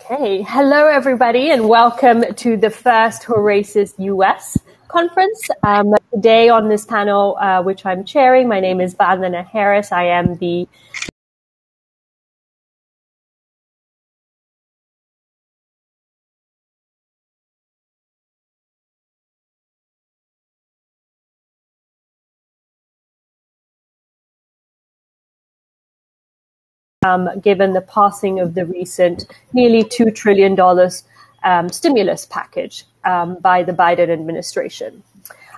Okay, hello everybody, and welcome to the first Horasis US conference. Um, today on this panel, uh, which I'm chairing, my name is Vandana Harris. I am the um, given the passing of the recent nearly $2 trillion um, stimulus package um, by the Biden administration.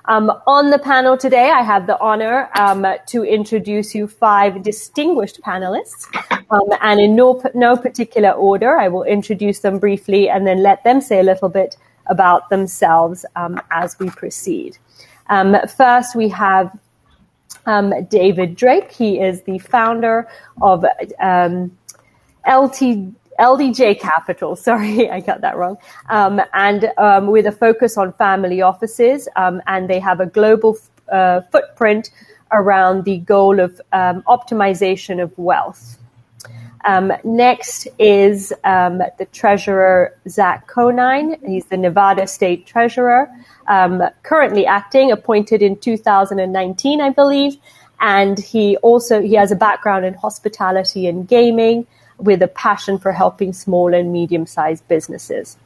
Um, on the panel today, I have the honor um, to introduce you five distinguished panelists. Um, and in no, no particular order, I will introduce them briefly and then let them say a little bit about themselves as we proceed. first, we have um, David Drake. He is the founder of um, LT, LDJ Capital. Sorry, I got that wrong. Um, and um, with a focus on family offices, um, and they have a global uh, footprint around the goal of um, optimization of wealth. Um, next is um, the treasurer Zach Conine. He's the Nevada State Treasurer, um, currently acting, appointed in 2019, I believe. And he also he has a background in hospitality and gaming, with a passion for helping small and medium-sized businesses.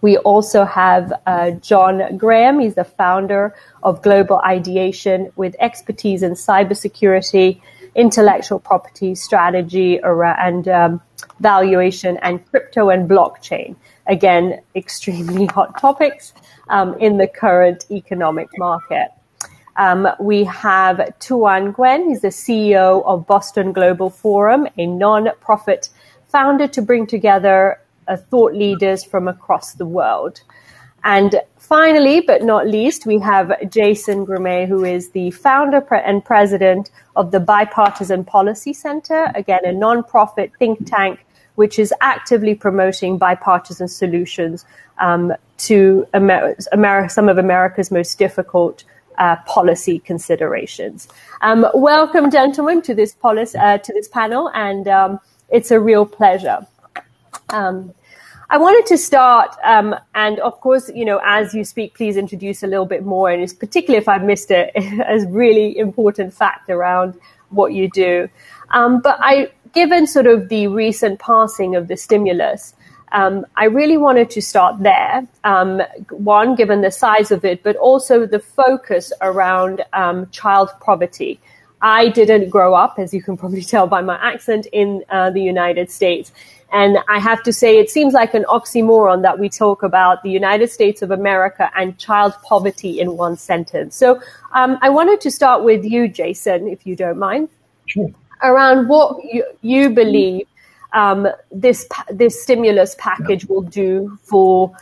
We also have uh, John Graham. He's the founder of Global Ideation with expertise in cybersecurity intellectual property strategy and um, valuation and crypto and blockchain. Again, extremely hot topics um, in the current economic market. Um, we have Tuan Nguyen, he's the CEO of Boston Global Forum, a non-profit founded to bring together uh, thought leaders from across the world. And finally, but not least, we have Jason Grumet, who is the founder and president of the Bipartisan Policy Center, again, a nonprofit think tank which is actively promoting bipartisan solutions um, to Amer- Amer- some of America's most difficult uh, policy considerations. Um, welcome, gentlemen, to this, policy, uh, to this panel, and um, it's a real pleasure. Um, I wanted to start, um, and of course, you know, as you speak, please introduce a little bit more, and it's particularly if I've missed a, a really important fact around what you do. Um, but I, given sort of the recent passing of the stimulus, um, I really wanted to start there. Um, one, given the size of it, but also the focus around um, child poverty. I didn't grow up, as you can probably tell by my accent, in uh, the United States. And I have to say, it seems like an oxymoron that we talk about the United States of America and child poverty in one sentence. So um, I wanted to start with you, Jason, if you don't mind, sure. around what you, you believe um, this this stimulus package will do for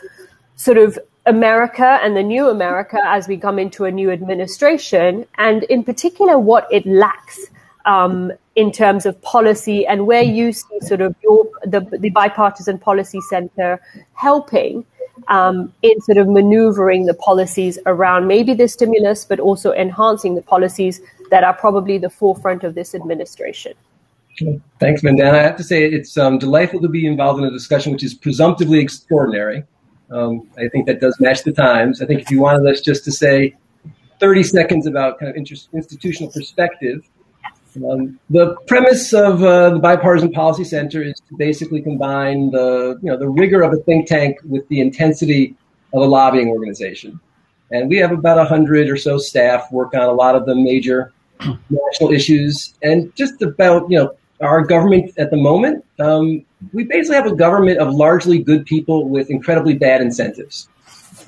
sort of America and the new America as we come into a new administration, and in particular, what it lacks um, in terms of policy and where you see sort of your the, the bipartisan policy center helping um, in sort of maneuvering the policies around maybe the stimulus, but also enhancing the policies that are probably the forefront of this administration. Thanks, Vandana. I have to say it's um, delightful to be involved in a discussion which is presumptively extraordinary. Um, I think that does match the times. I think if you wanted us just to say 30 seconds about kind of institutional perspective, um, the premise of uh, the Bipartisan Policy Center is to basically combine the, you know, the rigor of a think tank with the intensity of a lobbying organization. And we have about 100 or so staff work on a lot of the major national issues and just about, you know, our government at the moment. Um, we basically have a government of largely good people with incredibly bad incentives.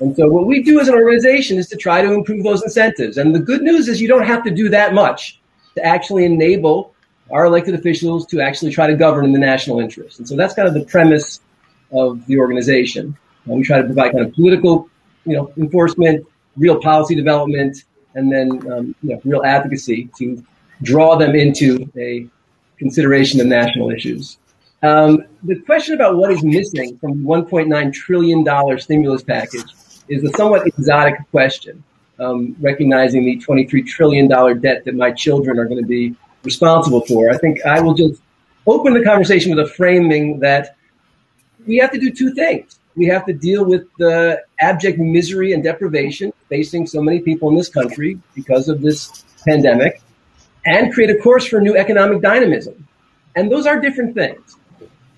And so what we do as an organization is to try to improve those incentives. And the good news is you don't have to do that much to actually enable our elected officials to actually try to govern in the national interest. And so that's kind of the premise of the organization. And we try to provide kind of political, you know, enforcement, real policy development, and then um, you know, real advocacy to draw them into a consideration of national issues. Um, the question about what is missing from the $1.9 trillion stimulus package is a somewhat exotic question um, recognizing the $23 trillion debt that my children are going to be responsible for. I think I will just open the conversation with a framing that we have to do two things. We have to deal with the abject misery and deprivation facing so many people in this country because of this pandemic and create a course for new economic dynamism. And those are different things.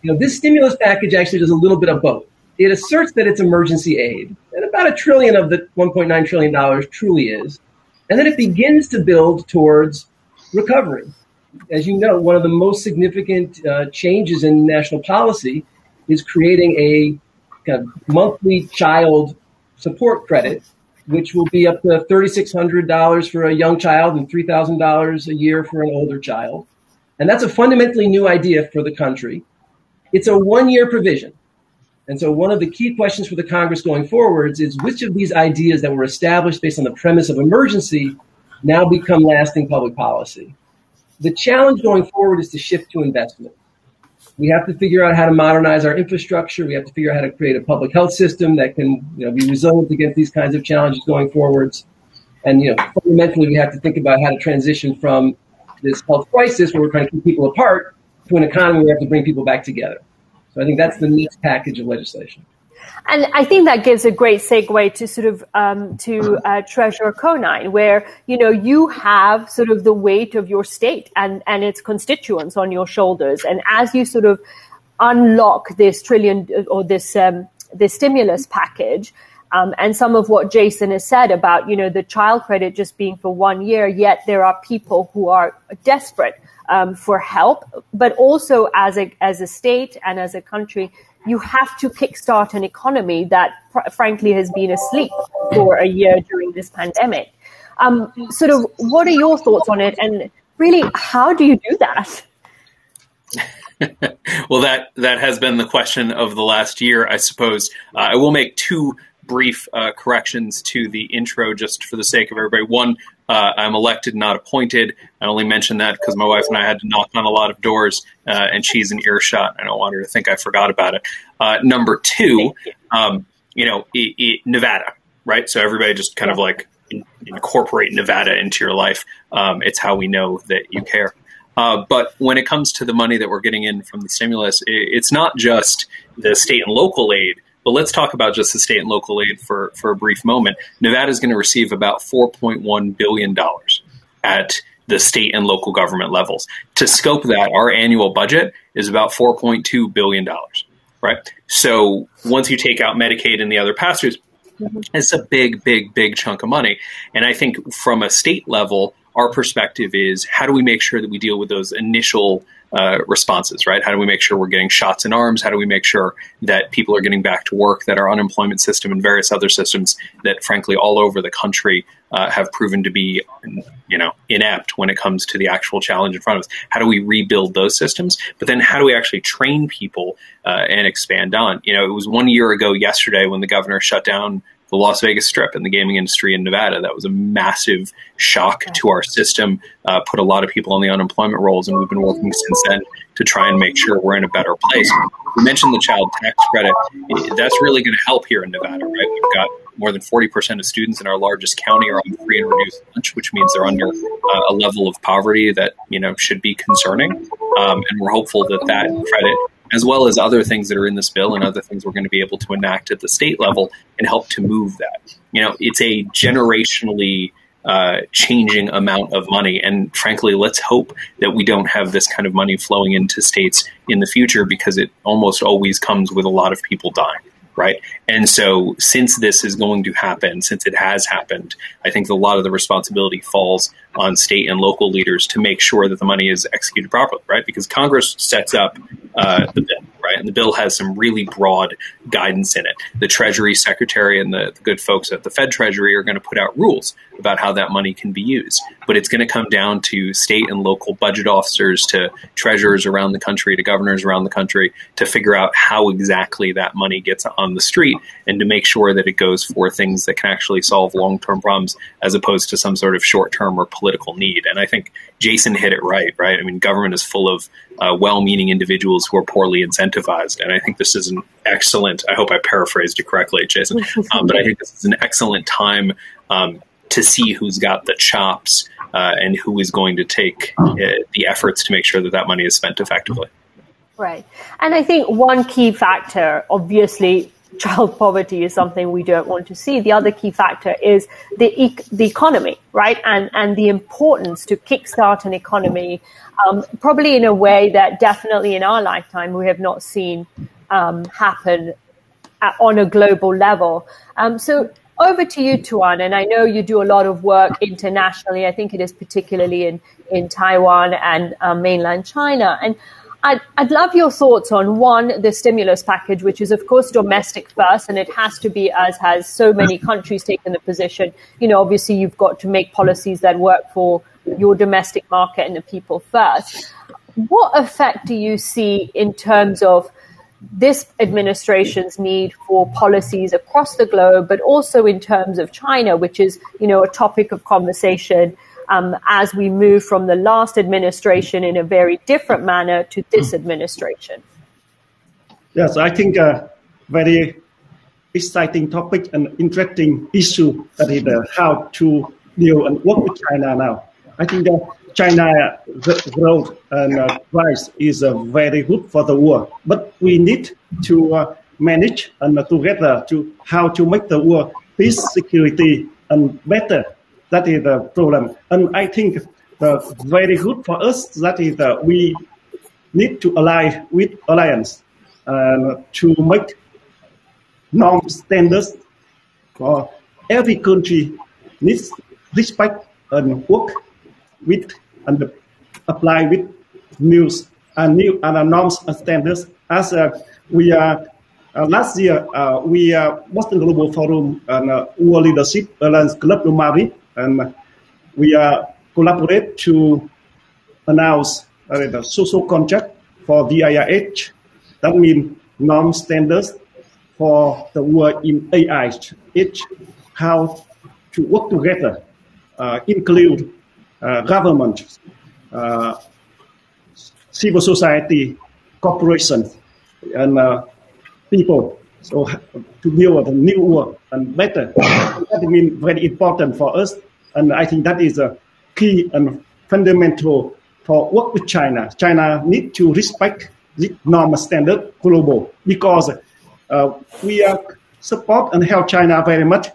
You know, this stimulus package actually does a little bit of both. It asserts that it's emergency aid, and about a trillion of the 1.9 trillion dollars truly is. And then it begins to build towards recovery. As you know, one of the most significant uh, changes in national policy is creating a kind of monthly child support credit, which will be up to $3,600 for a young child and $3,000 a year for an older child. And that's a fundamentally new idea for the country. It's a one year provision. And so, one of the key questions for the Congress going forwards is which of these ideas that were established based on the premise of emergency now become lasting public policy? The challenge going forward is to shift to investment. We have to figure out how to modernize our infrastructure. We have to figure out how to create a public health system that can you know, be resilient against these kinds of challenges going forwards. And you know, fundamentally, we have to think about how to transition from this health crisis where we're trying to keep people apart to an economy where we have to bring people back together. So I think that's the next package of legislation. And I think that gives a great segue to sort of um, to uh, Treasurer Conine, where you know you have sort of the weight of your state and and its constituents on your shoulders, and as you sort of unlock this trillion or this um, this stimulus package. Um, and some of what Jason has said about, you know, the child credit just being for one year, yet there are people who are desperate um, for help, but also as a as a state and as a country, you have to kickstart an economy that, pr- frankly, has been asleep for a year during this pandemic. Um, sort of, what are your thoughts on it, and really, how do you do that? well, that that has been the question of the last year, I suppose. Uh, I will make two brief uh, corrections to the intro just for the sake of everybody. One, uh, I'm elected, not appointed. I only mention that because my wife and I had to knock on a lot of doors, uh, and she's in earshot. I don't want her to think I forgot about it. Uh, number two, you. Um, you know, it, it, Nevada, right? So everybody just kind of like in, incorporate Nevada into your life. Um, it's how we know that you care. Uh, but when it comes to the money that we're getting in from the stimulus, it, it's not just the state and local aid but let's talk about just the state and local aid for, for a brief moment. Nevada is going to receive about $4.1 billion at the state and local government levels. To scope that, our annual budget is about $4.2 billion, right? So once you take out Medicaid and the other pass-throughs, mm-hmm. it's a big, big, big chunk of money. And I think from a state level, our perspective is how do we make sure that we deal with those initial uh, responses, right? How do we make sure we're getting shots in arms? How do we make sure that people are getting back to work, that our unemployment system and various other systems that, frankly, all over the country uh, have proven to be, you know, inept when it comes to the actual challenge in front of us? How do we rebuild those systems? But then how do we actually train people uh, and expand on? You know, it was one year ago yesterday when the governor shut down the Las Vegas Strip and the gaming industry in Nevada. That was a massive shock to our system, uh, put a lot of people on the unemployment rolls, and we've been working since then to try and make sure we're in a better place. You mentioned the child tax credit. That's really going to help here in Nevada, right? We've got more than 40% of students in our largest county are on free and reduced lunch, which means they're under uh, a level of poverty that, you know, should be concerning. Um, and we're hopeful that that credit as well as other things that are in this bill and other things we're going to be able to enact at the state level and help to move that. You know, it's a generationally uh, changing amount of money. And frankly, let's hope that we don't have this kind of money flowing into states in the future because it almost always comes with a lot of people dying right? And so, since this is going to happen, since it has happened, I think a lot of the responsibility falls on state and local leaders to make sure that the money is executed properly, right? Because Congress sets up uh, the right? And the bill has some really broad guidance in it. The Treasury Secretary and the, the good folks at the Fed Treasury are going to put out rules about how that money can be used. But it's going to come down to state and local budget officers, to treasurers around the country, to governors around the country to figure out how exactly that money gets on the street and to make sure that it goes for things that can actually solve long term problems as opposed to some sort of short term or political need. And I think Jason hit it right, right? I mean, government is full of uh, well meaning individuals who are poorly incentivized. And I think this is an excellent, I hope I paraphrased it correctly, Jason, um, but I think this is an excellent time. Um, to see who's got the chops uh, and who is going to take uh, the efforts to make sure that that money is spent effectively. Right. And I think one key factor, obviously, child poverty is something we don't want to see. The other key factor is the e- the economy, right? And and the importance to kickstart an economy, um, probably in a way that definitely in our lifetime we have not seen um, happen at, on a global level. Um, so over to you, Tuan. And I know you do a lot of work internationally. I think it is particularly in in Taiwan and um, mainland China. And I'd, I'd love your thoughts on one, the stimulus package, which is, of course, domestic first, and it has to be, as has so many mm. countries taken the position. You know, obviously, you've got to make policies that work for your domestic market and the people first. What effect do you see in terms of this administration's need for policies across the globe, but also in terms of China, which is, you know, a topic of conversation um, as we move from the last administration in a very different manner to this administration? Yes, I think a very exciting topic and interesting issue that is uh, how to deal and work with China now. I think that China growth and uh, price is uh, very good for the world, but we need to uh, manage and uh, together to how to make the world peace, security, and better that is the problem. And I think the very good for us that is that we need to ally with alliance and to make norm standards for every country needs respect and work with and apply with news and new and norms and standards as uh, we are uh, last year uh, we Boston Global Forum and uh, World Leadership Alliance Club de Madrid and we are collaborate to announce uh, the social contract for the AI Age. That means norm standards for the work in AI, It's how to work together, uh, include uh, government, uh, civil society, corporations, and uh, people. So to build a new world and better. that means very important for us and I think that is a key and fundamental for work with China. China need to respect the normal standard global because uh, we are support and help China very much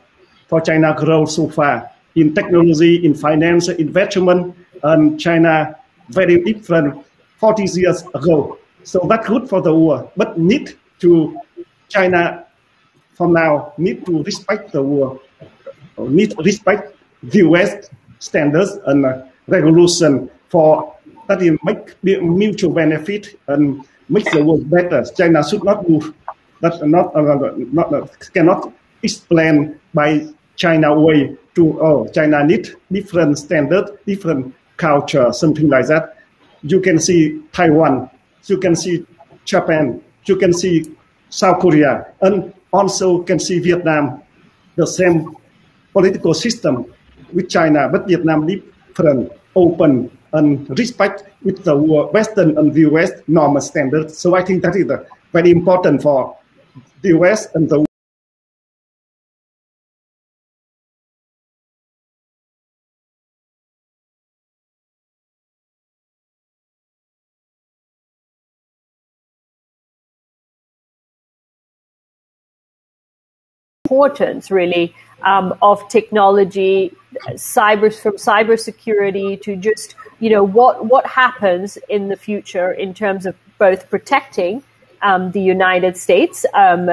for China grow so far in technology, in finance, investment, and China very different 40 years ago. So that's good for the world, but need to China from now need to respect the world, need respect the West standards and uh, regulation for that will make mutual benefit and make the world better. China should not move. That not, uh, not uh, cannot explain by China way to oh China need different standard, different culture, something like that. You can see Taiwan, you can see Japan, you can see South Korea, and also can see Vietnam, the same political system with China, but Vietnam different, open, and respect with the Western and the US normal standards. So I think that is very important for the US and the importance really um, of technology cyber from cybersecurity to just you know what what happens in the future in terms of both protecting um, the United States, um,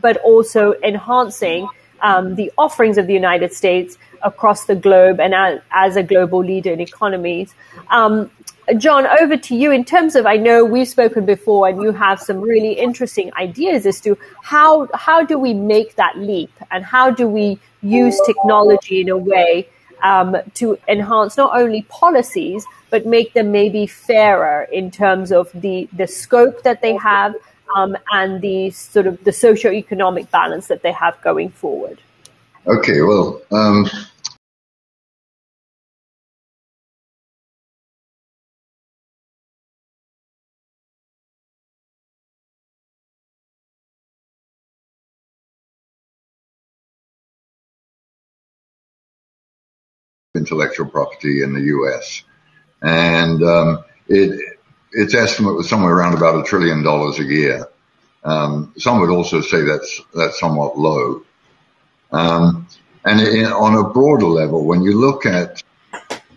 but also enhancing um, the offerings of the United States across the globe and as, as a global leader in economies. Um, John, over to you. In terms of, I know we've spoken before, and you have some really interesting ideas as to how how do we make that leap, and how do we use technology in a way um, to enhance not only policies but make them maybe fairer in terms of the the scope that they have um, and the sort of the socio-economic balance that they have going forward. Okay, well, um, intellectual property in the U.S. And um, it, its estimate was somewhere around about a trillion dollars a year. Um, some would also say that's that's somewhat low. Um, and in, on a broader level, when you look at,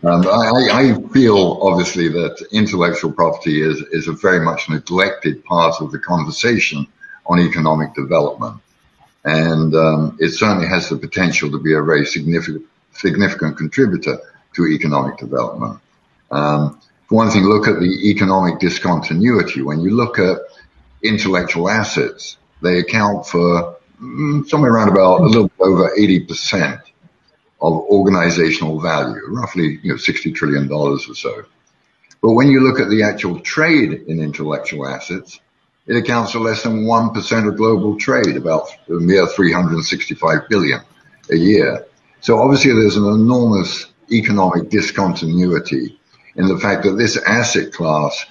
um, I, I, feel obviously that intellectual property is is a very much neglected part of the conversation on economic development, and um, it certainly has the potential to be a very significant significant contributor to economic development. Um, for one thing, look at the economic discontinuity. When you look at intellectual assets, they account for mm, somewhere around about a little over 80% of organizational value, roughly you know, $60 trillion or so. But when you look at the actual trade in intellectual assets, it accounts for less than 1% of global trade, about a mere 365 billion a year. So obviously there's an enormous economic discontinuity in the fact that this asset class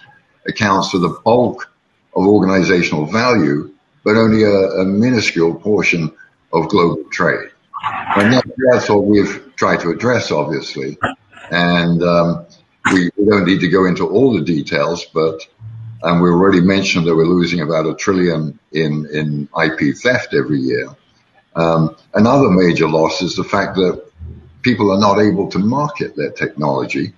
accounts for the bulk of organizational value, but only a, a minuscule portion of global trade. And that's what we've tried to address, obviously. And um, we, don't need to go into all the details, but um, we already mentioned that we're losing about a trillion in, in IP theft every year. Um, another major loss is the fact that people are not able to market their technology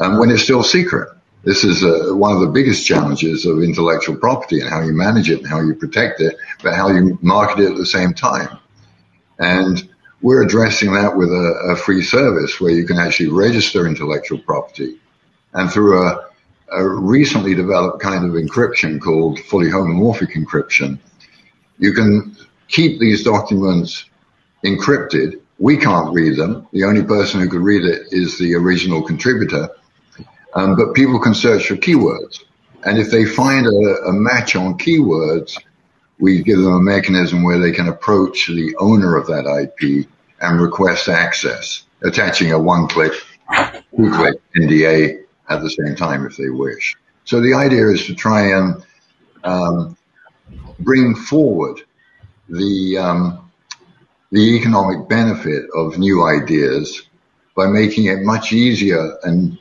um, when it's still secret. This is uh, one of the biggest challenges of intellectual property and how you manage it and how you protect it, but how you market it at the same time. And we're addressing that with a, a free service where you can actually register intellectual property. And through a, a recently developed kind of encryption called fully homomorphic encryption, you can keep these documents encrypted. We can't read them. The only person who could read it is the original contributor um, but people can search for keywords. And if they find a, a match on keywords, we give them a mechanism where they can approach the owner of that IP and request access, attaching a one click, two click NDA at the same time if they wish. So the idea is to try and um, bring forward the um, the economic benefit of new ideas by making it much easier and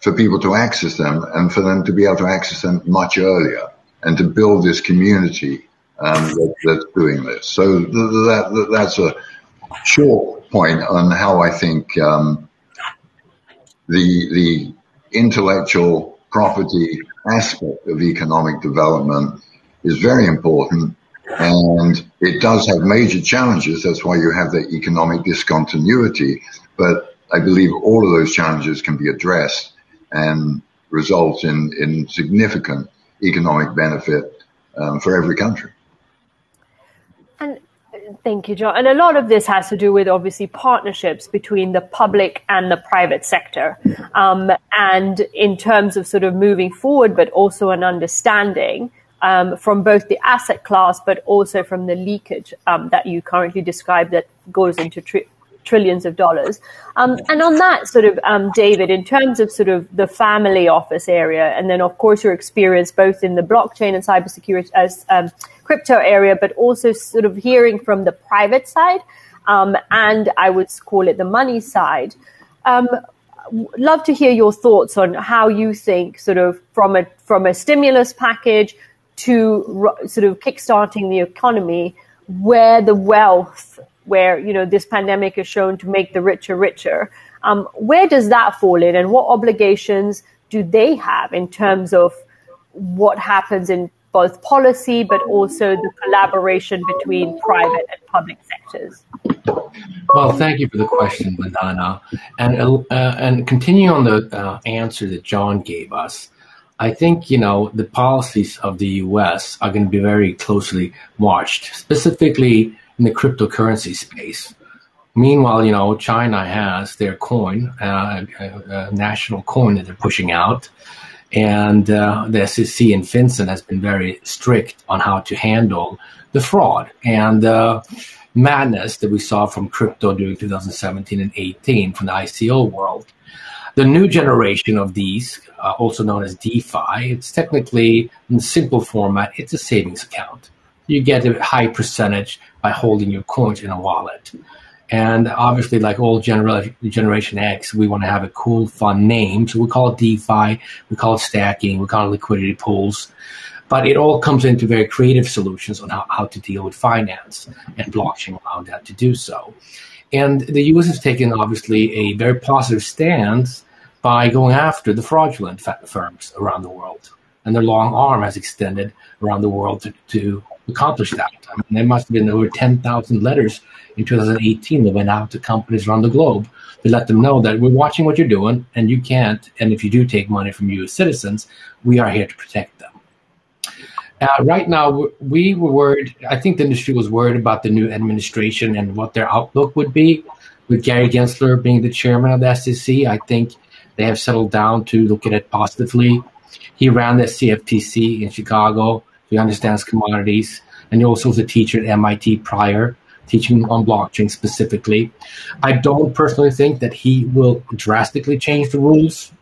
for people to access them and for them to be able to access them much earlier and to build this community um, that, that's doing this. So th- that, that, that's a short point on how I think um, the the intellectual property aspect of economic development is very important and it does have major challenges. That's why you have the economic discontinuity. But I believe all of those challenges can be addressed and result in, in significant economic benefit um, for every country. And thank you, John. And a lot of this has to do with obviously partnerships between the public and the private sector. Um, and in terms of sort of moving forward, but also an understanding um, from both the asset class, but also from the leakage um, that you currently described that goes into tri- trillions of dollars. Um, and on that sort of, um, David, in terms of sort of the family office area, and then of course your experience both in the blockchain and cybersecurity as um, crypto area, but also sort of hearing from the private side, um, and I would call it the money side. Um, love to hear your thoughts on how you think, sort of from a from a stimulus package to sort of kickstarting the economy, where the wealth where you know this pandemic is shown to make the richer richer. Um, where does that fall in, and what obligations do they have in terms of what happens in both policy but also the collaboration between private and public sectors? Well, thank you for the question, Vandana. And uh, and continuing on the uh, answer that John gave us, I think you know the policies of the U.S. are going to be very closely watched, specifically in the cryptocurrency space. Meanwhile, you know, China has their coin, uh, a, a, national coin that they're pushing out, and uh, the SEC and FinCEN has been very strict on how to handle the fraud and uh, madness that we saw from crypto during 2017 and 18 from the ICO world. The new generation of these, uh, also known as DeFi, it's technically in simple format, it's a savings account you get a high percentage by holding your coins in a wallet. And obviously, like all genera- Generation X, we want to have a cool, fun name. So we call it DeFi, we call it staking, we call it liquidity pools. But it all comes into very creative solutions on how, how to deal with finance and blockchain allowing that to do so. And the US has taken, obviously, a very positive stance by going after the fraudulent firms around the world. And their long arm has extended around the world to, to accomplish that. I mean, there must have been over 10,000 letters in 2018 that went out to companies around the globe to let them know that we're watching what you're doing and you can't. And if you do take money from US citizens, we are here to protect them. Uh, right now, we were worried. I think the industry was worried about the new administration and what their outlook would be. With Gary Gensler being the chairman of the SEC, I think they have settled down to look at it positively. He ran the CFTC in Chicago. He understands commodities, and he also was a teacher at MIT prior, teaching on blockchain specifically. I don't personally think that he will drastically change the rules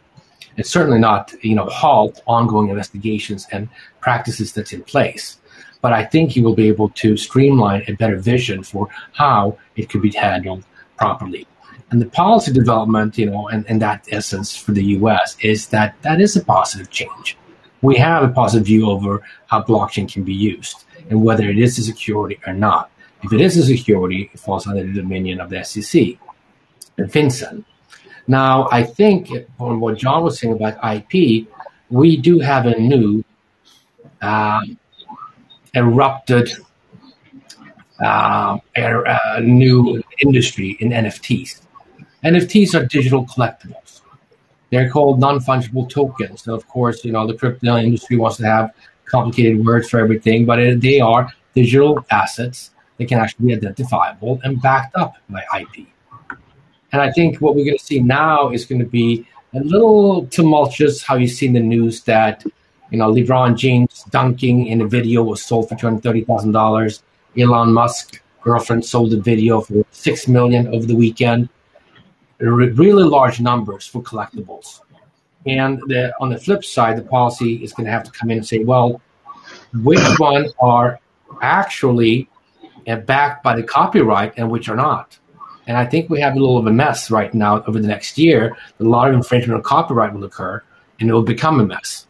and certainly not you know halt ongoing investigations and practices that's in place. But I think you will be able to streamline a better vision for how it could be handled properly. And the policy development, you know, and, and that essence for the US is that that is a positive change. We have a positive view over how blockchain can be used and whether it is a security or not. If it is a security, it falls under the dominion of the SEC and FinCEN. Now, I think from what John was saying about IP, we do have a new uh, erupted uh, a new industry in NFTs. NFTs are digital collectibles. They're called non-fungible tokens. So, of course, you know the crypto industry wants to have complicated words for everything, but it, they are digital assets that can actually be identifiable and backed up by IP. And I think what we're going to see now is going to be a little tumultuous. How you see in the news that you know LeBron James dunking in a video was sold for two hundred thirty thousand dollars. Elon Musk girlfriend sold a video for six million over the weekend. Really large numbers for collectibles. And the, on the flip side, the policy is going to have to come in and say, well, which ones are actually uh, backed by the copyright and which are not? And I think we have a little of a mess right now over the next year. A lot of infringement of copyright will occur and it will become a mess.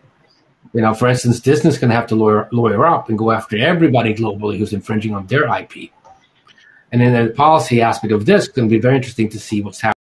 You know, for instance, Disney's going to have to lawyer, lawyer up and go after everybody globally who's infringing on their IP. And then the policy aspect of this is going to be very interesting to see what's happening.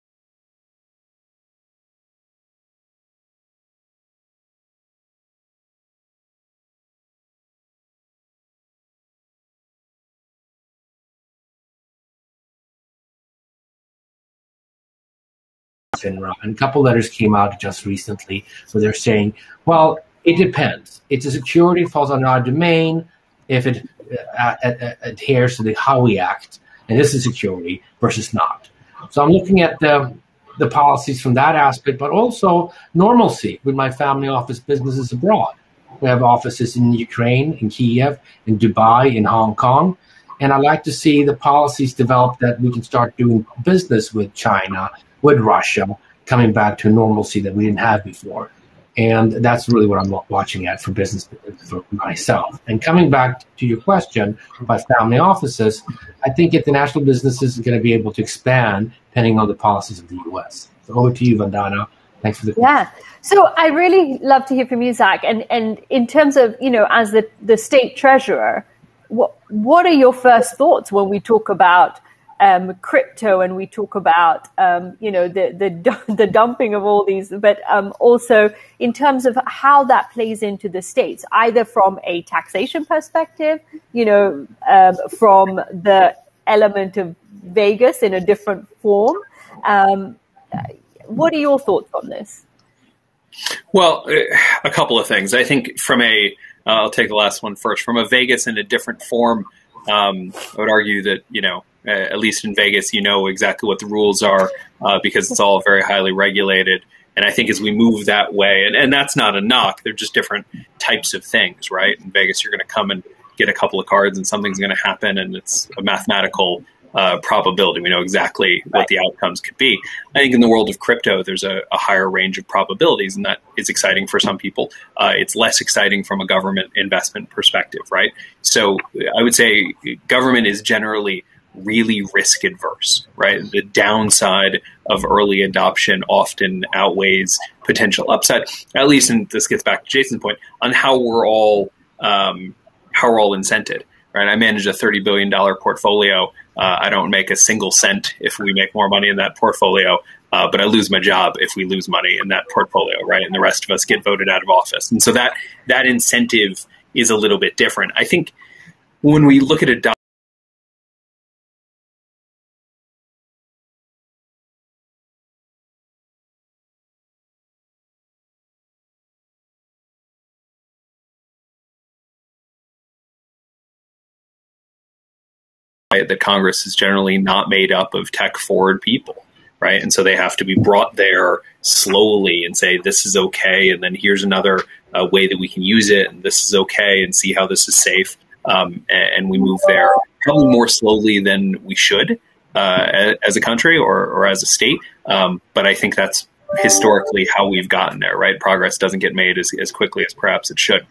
FINRA. And a couple letters came out just recently where they're saying, well, it depends. It's a security falls on our domain if it uh, adheres to the Howey Act, and this is security versus not. So I'm looking at the the policies from that aspect, but also normalcy with my family office businesses abroad. We have offices in Ukraine, in Kiev, in Dubai, in Hong Kong. And I like to see the policies develop that we can start doing business with China with Russia coming back to normalcy that we didn't have before. And that's really what I'm watching at for business for myself. And coming back to your question about family offices, I think international businesses are going to be able to expand depending on the policies of the U.S. So over to you, Vandana. Thanks for the question. Yeah. So I really love to hear from you, Zach. And and in terms of you know, as the the state treasurer, what what are your first thoughts when we talk about um, crypto and we talk about um, you know the, the the dumping of all these, but um, also in terms of how that plays into the states, either from a taxation perspective, you know, um, from the element of Vegas in a different form. Um, what are your thoughts on this? Well, a couple of things. I think from a, will take the last one first. From a Vegas in a different form, um, I would argue that you know uh, at least in Vegas, you know exactly what the rules are uh, because it's all very highly regulated. And I think as we move that way, and, and that's not a knock, they're just different types of things, right? In Vegas, you're going to come and get a couple of cards and something's going to happen, and it's a mathematical uh, probability. We know exactly what the outcomes could be. I think in the world of crypto, there's a, a higher range of probabilities, and that is exciting for some people. Uh, it's less exciting from a government investment perspective, right? So I would say government is generally really risk adverse, right? The downside of early adoption often outweighs potential upside. At least, and this gets back to Jason's point on how we're all um, how we're all incented, right? I manage a thirty billion dollar portfolio. Uh, I don't make a single cent if we make more money in that portfolio, uh, but I lose my job if we lose money in that portfolio, right? And the rest of us get voted out of office, and so that that incentive is a little bit different. I think when we look at adoption that Congress is generally not made up of tech forward people, right? And so they have to be brought there slowly and say, this is okay. And then here's another uh, way that we can use it. And this is okay. And see how this is safe. Um, and, and, we move there probably more slowly than we should uh, as a country or, or as a state. Um, but I think that's historically how we've gotten there, right? Progress doesn't get made as, as quickly as perhaps it should.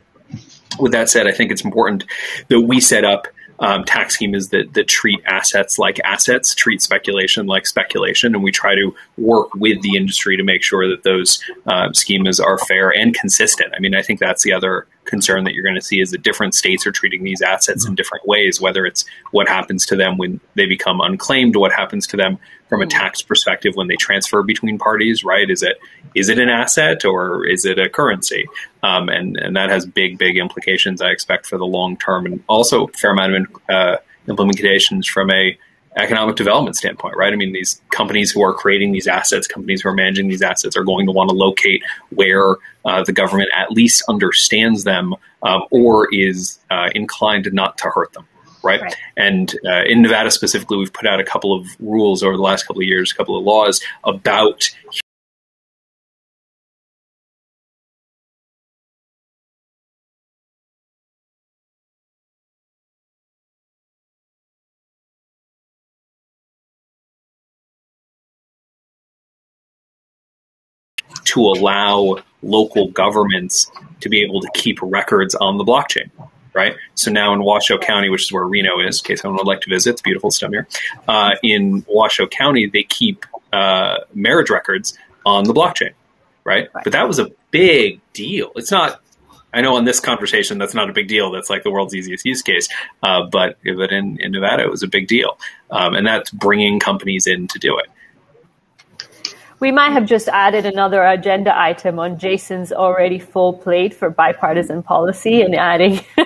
With that said, I think it's important that we set up um, tax schemas that, that treat assets like assets, treat speculation like speculation, and we try to work with the industry to make sure that those uh, schemas are fair and consistent. I mean, I think that's the other concern that you're going to see is that different states are treating these assets in mm-hmm. different ways, whether it's what happens to them when they become unclaimed, what happens to them from a mm-hmm. tax perspective when they transfer between parties, right? Is it is it an asset or is it a currency? Um, and and that has big big implications I expect for the long term, and also a fair amount of uh, implementations from a economic development standpoint, right? I mean, these companies who are creating these assets, companies who are managing these assets, are going to want to locate where uh, the government at least understands them um, or is uh, inclined not to hurt them. Right? right. And uh, in Nevada specifically, we've put out a couple of rules over the last couple of years, a couple of laws about to allow local governments to be able to keep records on the blockchain. Right. So now in Washoe County, which is where Reno is, in case anyone would like to visit, it's beautiful stuff here. Uh, in Washoe County, they keep uh, marriage records on the blockchain. Right? right. But that was a big deal. It's not I know in this conversation that's not a big deal. That's like the world's easiest use case. Uh, but but in, in Nevada, it was a big deal, um, and that's bringing companies in to do it we might have just added another agenda item on Jason's already full plate for bipartisan policy and adding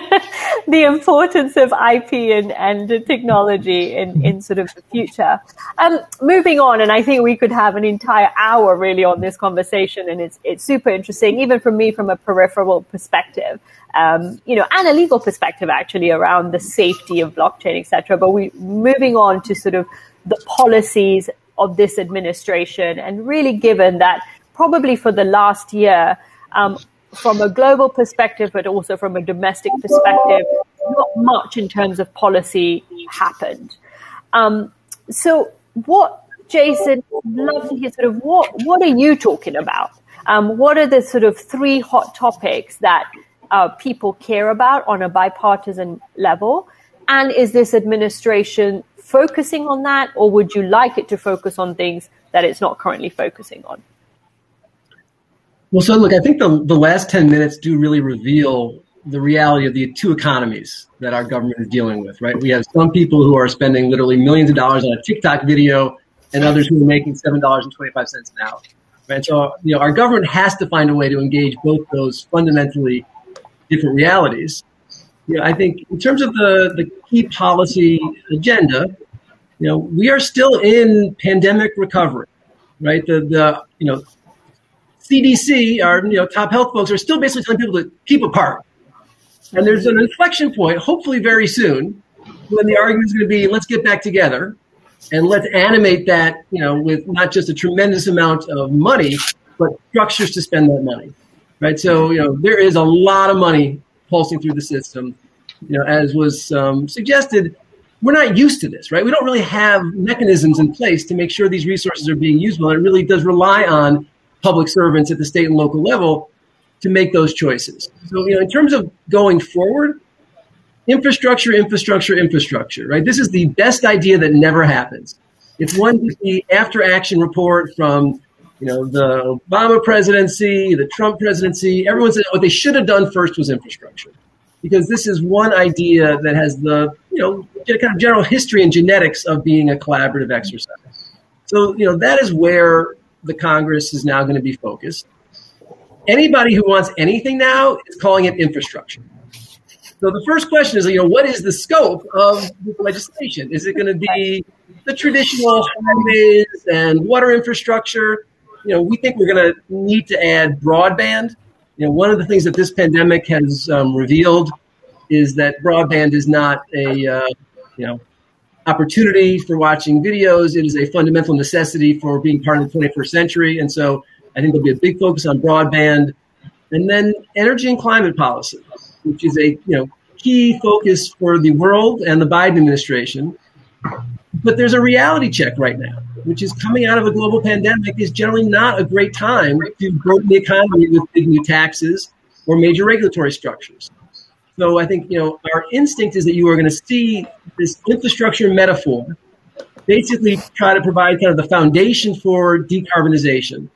the importance of IP and, and technology in, in sort of the future. Um, moving on, and I think we could have an entire hour really on this conversation, and it's, it's super interesting, even for me from a peripheral perspective. Um, you know, and a legal perspective actually around the safety of blockchain, etc. But we moving on to sort of the policies of this administration, and really given that probably for the last year, um, from a global perspective, but also from a domestic perspective, not much in terms of policy happened. Um, so, what, Jason, love to hear sort of what what are you talking about? Um, what are the sort of three hot topics that uh, people care about on a bipartisan level? And is this administration focusing on that, or would you like it to focus on things that it's not currently focusing on? Well, so look, I think the, the last 10 minutes do really reveal the reality of the two economies that our government is dealing with, right? We have some people who are spending literally millions of dollars on a TikTok video and others who are making $7.25 an hour. Right? So, you know, our government has to find a way to engage both those fundamentally different realities. Know, I think in terms of the, the key policy agenda, you know, we are still in pandemic recovery, right? The, the you know, CDC, our you know top health folks are still basically telling people to keep apart. And there's an inflection point, hopefully very soon, when the argument is going to be, let's get back together and let's animate that, you know, with not just a tremendous amount of money, but structures to spend that money, right? So, you know, there is a lot of money pulsing through the system. You know, as was um, suggested, we're not used to this, right? We don't really have mechanisms in place to make sure these resources are being used well. It really does rely on public servants at the state and local level to make those choices. So, you know, in terms of going forward, infrastructure, infrastructure, infrastructure, right? This is the best idea that never happens. It's one see after action report from you know, the Obama presidency, the Trump presidency, everyone said what they should have done first was infrastructure. Because this is one idea that has the, you know, kind of general history and genetics of being a collaborative exercise. So, you know, that is where the Congress is now going to be focused. Anybody who wants anything now is calling it infrastructure. So the first question is, you know, what is the scope of this legislation? Is it going to be the traditional highways and water infrastructure? You know, we think we're going to need to add broadband. You know, one of the things that this pandemic has um, revealed is that broadband is not a, uh, you know, opportunity for watching videos. It is a fundamental necessity for being part of the 21st century. And so I think there'll be a big focus on broadband. And then energy and climate policy, which is a, you know, key focus for the world and the Biden administration. But there's a reality check right now which is coming out of a global pandemic, is generally not a great time to grow the economy with big new taxes or major regulatory structures. So I think you know our instinct is that you are going to see this infrastructure metaphor basically try to provide kind of the foundation for decarbonization.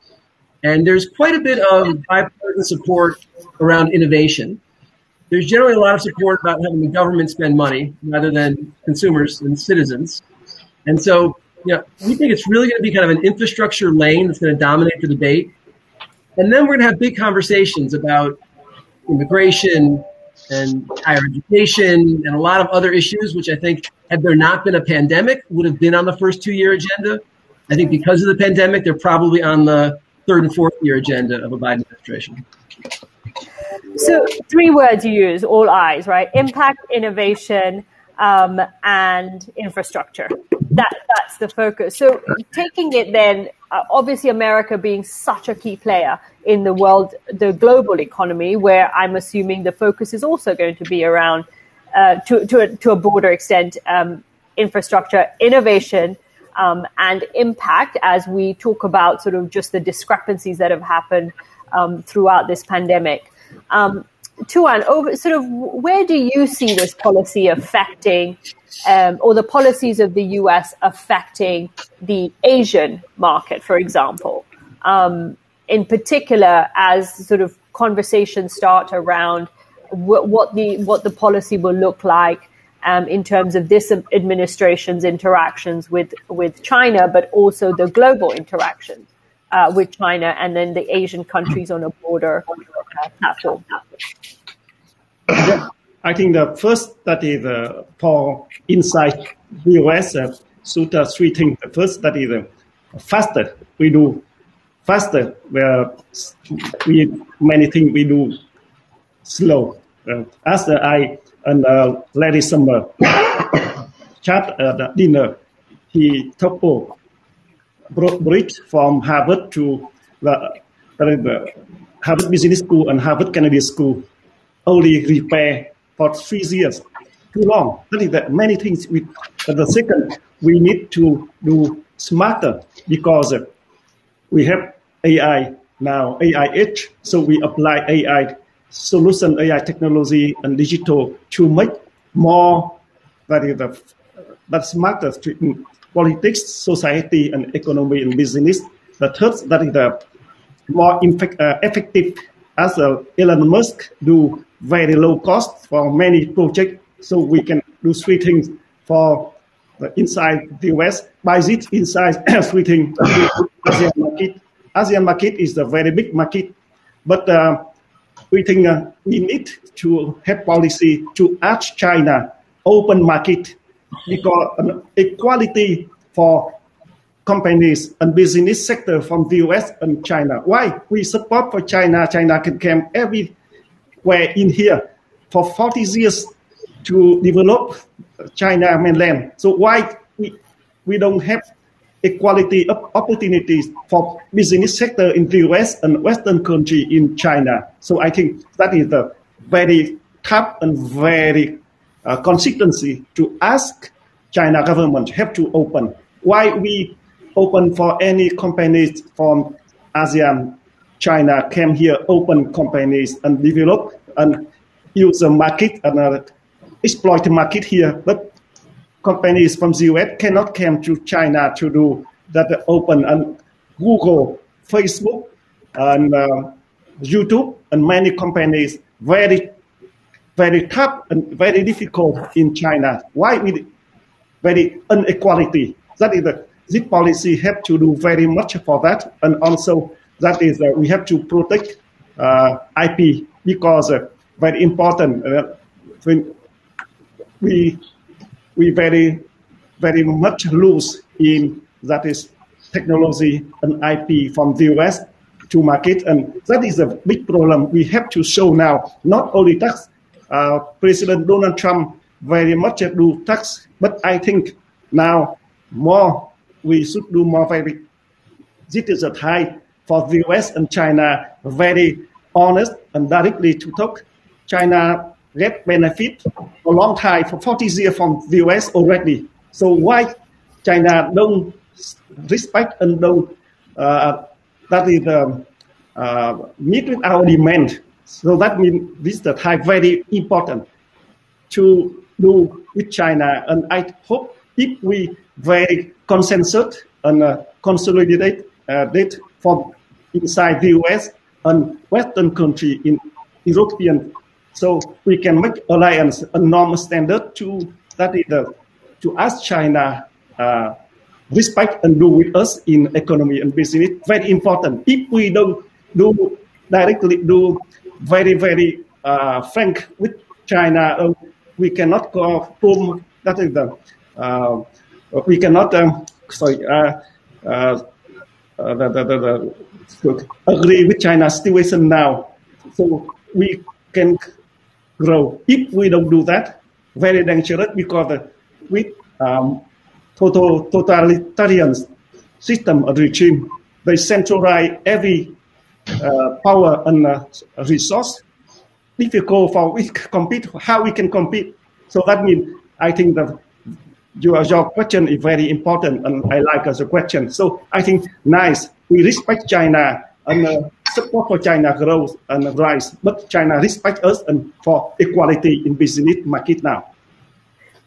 And there's quite a bit of bipartisan support around innovation. There's generally a lot of support about having the government spend money rather than consumers and citizens. And so you know, we think it's really going to be kind of an infrastructure lane that's going to dominate the debate. And then we're going to have big conversations about immigration and higher education and a lot of other issues, which I think, had there not been a pandemic, would have been on the first two year agenda. I think because of the pandemic, they're probably on the third and fourth year agenda of a Biden administration. So, three words you use, all eyes, right? Impact, innovation, um, and infrastructure. That that's the focus. So taking it then, uh, obviously America being such a key player in the world, the global economy, where I'm assuming the focus is also going to be around, uh, to to a, to a broader extent, um, infrastructure, innovation. Um, and impact as we talk about sort of just the discrepancies that have happened um, throughout this pandemic. Tuan, over sort of where do you see this policy affecting, um, or the policies of the US affecting the Asian market, for example? Um, in particular, as sort of conversations start around what, what the what the policy will look like um, in terms of this administration's interactions with with China, but also the global interactions uh, with China and then the Asian countries on a broader uh, platform. Yeah, I think the first study the for inside the US uh, so the three things. The first study the faster we do faster where we many things we do slow. Uh, as I and uh, Larry Summer chat at dinner, he topo bridge from Harvard to the, the Harvard Business School and Harvard Kennedy School only repair for three years. Too long. That is that many things. We, the second, we need to do smarter because we have AI now, AI. So we apply AI solution, AI technology and digital to make more that is the that smarter politics, society, and economy and business. The third, that is the more uh, effective as uh, Elon Musk do very low cost for many projects. So we can do three things for inside the US. By this inside three things, ASEAN market. ASEAN market is a very big market, but uh, we think uh, we need to have policy to ask China open market equality for companies and business sector from the US and China. Why? We support for China. China can come everywhere in here for 40 years to develop China mainland. So why we, we don't have equality of opportunities for business sector in the US and Western country in China. So I think that is the very tough and very uh, consistency to ask China government have to open. Why we open for any companies from ASEAN, China came here, open companies and develop and use the market and uh, exploit the market here, but companies from the US cannot come to China to do that open and Google, Facebook, and uh, YouTube, and many companies very, very tough and very difficult in China. Why? With very inequality. That is the this policy have to do very much for that, and also that is uh, we have to protect uh, IP because uh, very important. Uh, we we very very much lose in that is technology and IP from the US to market, and that is a big problem. We have to show now not only tax. Uh, President Donald Trump very much do tax, but I think now more we should do more very. This is a time for the US and China very honest and directly to talk. China get benefit a long time, for 40 years from the US already. So why China don't respect and don't uh, that is um, uh, meet with our demand. So that means this is the time very important to do with China. And I hope if we very consensus and uh, consolidate uh, that from inside the US and Western country in European, so we can make alliance a normal standard to that is the to ask China uh, respect and do with us in economy and business. Very important. If we don't do directly do very very uh, frank with China, uh, we cannot go from that is the uh, we cannot um, sorry uh, uh, uh, the, the, the, the, agree with China's situation now. So we can grow. If we don't do that, very dangerous because with um, total totalitarian system or regime, they centralize every uh, power and uh, resource. Difficult for we compete. How we can compete? So that means I think that your, your question is very important and I like a question. So I think nice. We respect China and uh, support for China growth and rise, but China respect us and for equality in business market now.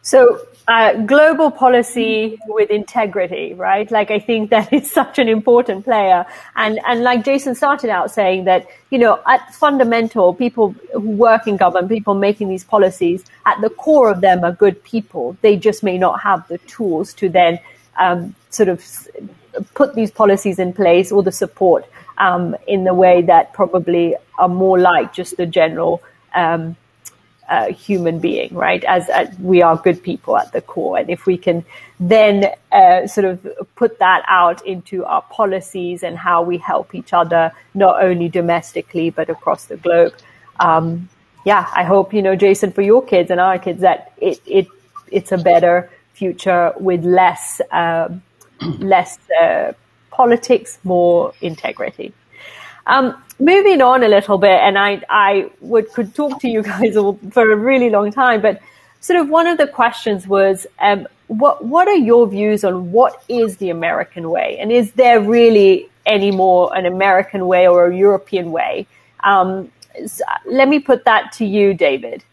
So uh, global policy with integrity, right? Like I think that is such an important player. And, and like Jason started out saying that, you know, at fundamental, people who work in government, people making these policies, at the core of them are good people. They just may not have the tools to then, um, sort of put these policies in place or the support, um, in the way that probably are more like just the general, um, uh, human being, right? As, as, we are good people at the core. And if we can then uh, sort of put that out into our policies and how we help each other, not only domestically, but across the globe. Um, yeah, I hope, you know, Jason, for your kids and our kids, that it, it, it's a better future with less, um, less uh, politics, more integrity. Um, moving on a little bit, and I, I would could talk to you guys for a really long time, but sort of one of the questions was, um, what what are your views on what is the American way, and is there really any more an American way or a European way? Um, so let me put that to you, David.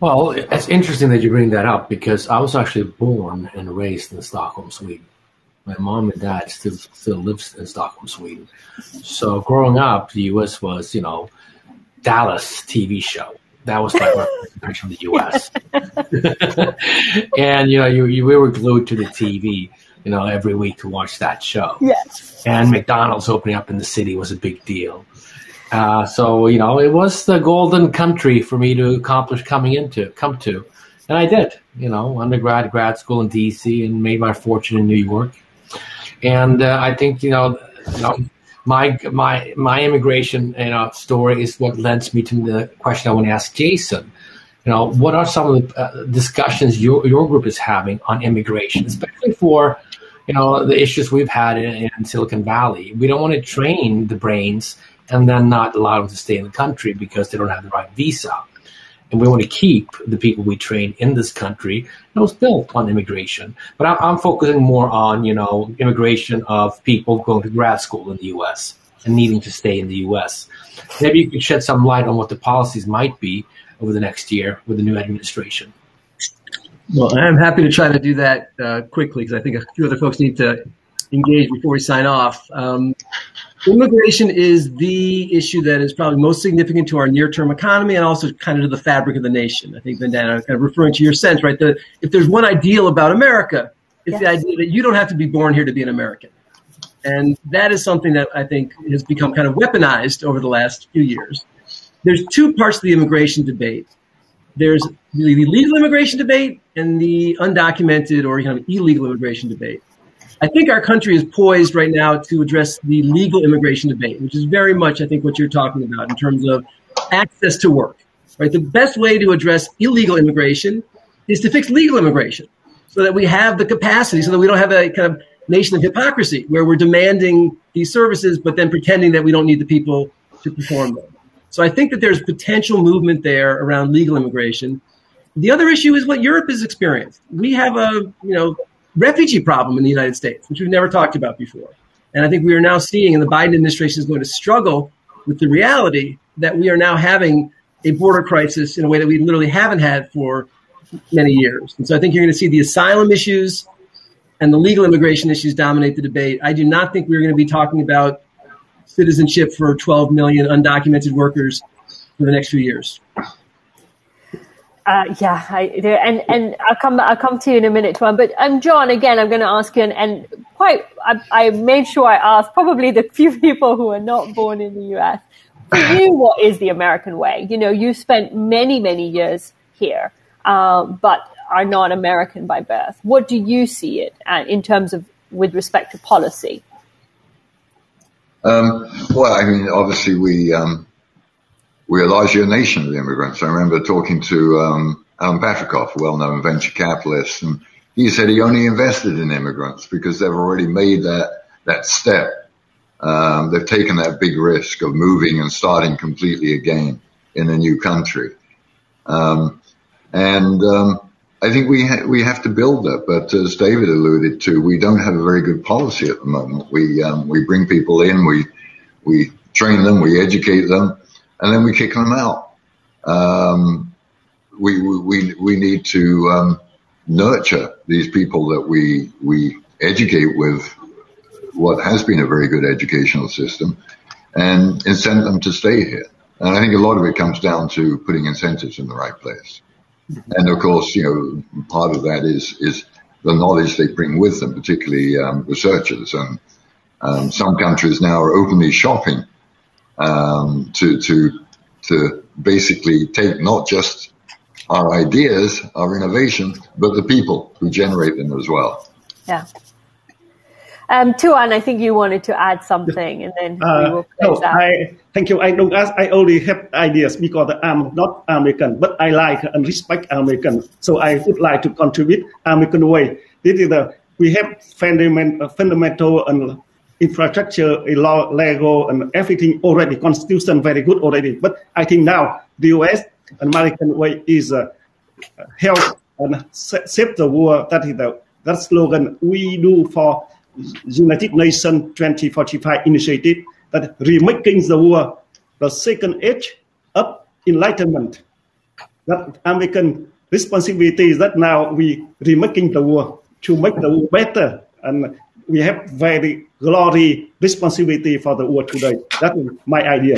Well, it's interesting that you bring that up because I was actually born and raised in Stockholm, Sweden. My mom and dad still still lives in Stockholm, Sweden. So growing up, the U.S. was you know Dallas TV show. That was my impression of the U.S. and you know, you, you we were glued to the TV, you know, every week to watch that show. Yes. And McDonald's opening up in the city was a big deal. Uh, so you know, it was the golden country for me to accomplish coming into, come to, and I did. You know, undergrad, grad school in D.C. and made my fortune in New York. And uh, I think you know, you know, my my my immigration you know story is what lends me to the question I want to ask Jason. You know, what are some of the uh, discussions your your group is having on immigration, especially for you know the issues we've had in, in Silicon Valley? We don't want to train the brains and then not allow them to stay in the country because they don't have the right visa and we want to keep the people we train in this country. And it was built on immigration, but I'm, I'm, focusing more on you know immigration of people going to grad school in the U.S. and needing to stay in the U.S. Maybe you could shed some light on what the policies might be over the next year with the new administration. Well, I'm happy to try to do that uh, quickly because I think a few other folks need to engage before we sign off. Um, immigration is the issue that is probably most significant to our near-term economy and also kind of to the fabric of the nation. I think, Vandana, kind of referring to your sense, right? The, if there's one ideal about America, it's yes. the idea that you don't have to be born here to be an American. And that is something that I think has become kind of weaponized over the last few years. There's two parts of the immigration debate. There's the legal immigration debate and the undocumented or kind of illegal immigration debate. I think our country is poised right now to address the legal immigration debate, which is very much, I think, what you're talking about in terms of access to work. Right, the best way to address illegal immigration is to fix legal immigration, so that we have the capacity, so that we don't have a kind of nation of hypocrisy where we're demanding these services, but then pretending that we don't need the people to perform them. So I think that there's potential movement there around legal immigration. The other issue is what Europe has experienced. We have a you know refugee problem in the United States, which we've never talked about before. And I think we are now seeing, and the Biden administration is going to struggle with the reality that we are now having a border crisis in a way that we literally haven't had for many years. And so I think you're going to see the asylum issues and the legal immigration issues dominate the debate. I do not think we're going to be talking about citizenship for 12 million undocumented workers for the next few years. Uh, yeah, I do, and and I'll come I'll come to you in a minute, Tuan. But um, John, again, I'm going to ask you, and, and quite I, I, made sure I asked probably the few people who are not born in the U.S. For you, what is the American way? You know, you spent many many years here, uh, but are not American by birth. What do you see it uh, in terms of with respect to policy? Um, well, I mean, obviously we um, we're largely a nation of immigrants. I remember talking to um, Alan Patricof, a well-known venture capitalist, and he said he only invested in immigrants because they've already made that that step. Um, they've taken that big risk of moving and starting completely again in a new country. Um, and um, I think we ha- we have to build that, but as David alluded to, we don't have a very good policy at the moment. We um, we bring people in, we we train them, we educate them, and then we kick them out. Um, we, we, we need to um, nurture these people that we, we educate with what has been a very good educational system and incent them to stay here. And I think a lot of it comes down to putting incentives in the right place. And of course, you know, part of that is, is the knowledge they bring with them, particularly um, researchers. And um, some countries now are openly shopping um, to to to basically take not just our ideas, our innovation, but the people who generate them as well. Yeah. Um, Tuan, I think you wanted to add something, and then uh, we will close no, out. I, thank you. I don't ask. I only have ideas because I'm not American, but I like and respect American. So I would like to contribute American way. This is the we have fundamental, fundamental and infrastructure, law, Lego, and everything already, constitution very good already. But I think now the US American way is uh, help and save the world. That is the that slogan we do for United Nations 2045 initiative that remaking the world the second age of enlightenment. That American responsibility is that now we remaking the world to make the world better and we have very glory responsibility for the world today. That is my idea.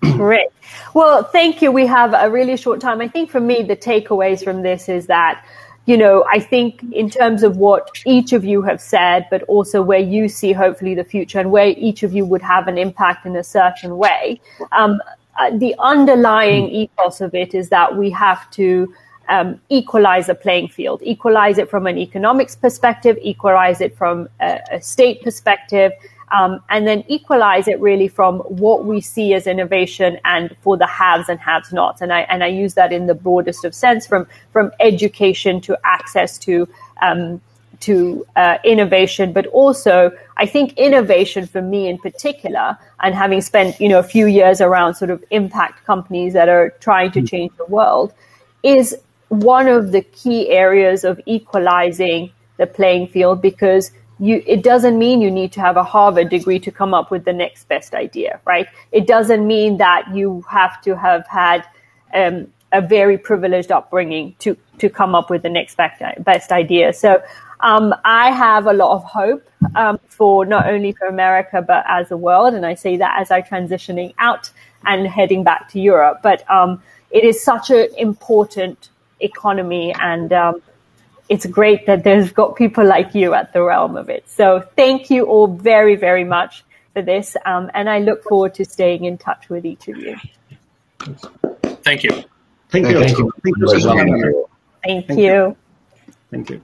Great. Well, thank you. We have a really short time. I think for me, the takeaways from this is that, you know, I think in terms of what each of you have said, but also where you see hopefully the future and where each of you would have an impact in a certain way, um, uh, the underlying ethos of it is that we have to um, equalize the playing field, equalize it from an economics perspective, equalize it from a, a state perspective, um, and then equalize it really from what we see as innovation and for the haves and haves nots. And I and I use that in the broadest of sense, from from education to access to um, to uh, innovation, but also I think innovation for me in particular, and having spent you know a few years around sort of impact companies that are trying to change the world, is one of the key areas of equalizing the playing field because you, it doesn't mean you need to have a Harvard degree to come up with the next best idea, right? It doesn't mean that you have to have had um, a very privileged upbringing to to come up with the next best idea. So um, I have a lot of hope um, for not only for America but as a world, and I say that as I'm transitioning out and heading back to Europe. But um, it is such an important economy, and um, it's great that there's got people like you at the realm of it. So thank you all very very much for this, um, and I look forward to staying in touch with each of you. Thank you. Thank you. Thank you. Thank you. Thank you. Thank you.